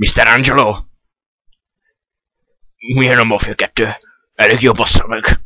Mr. Angelo? Milyen a Mafia 2? Elég jó bassza meg.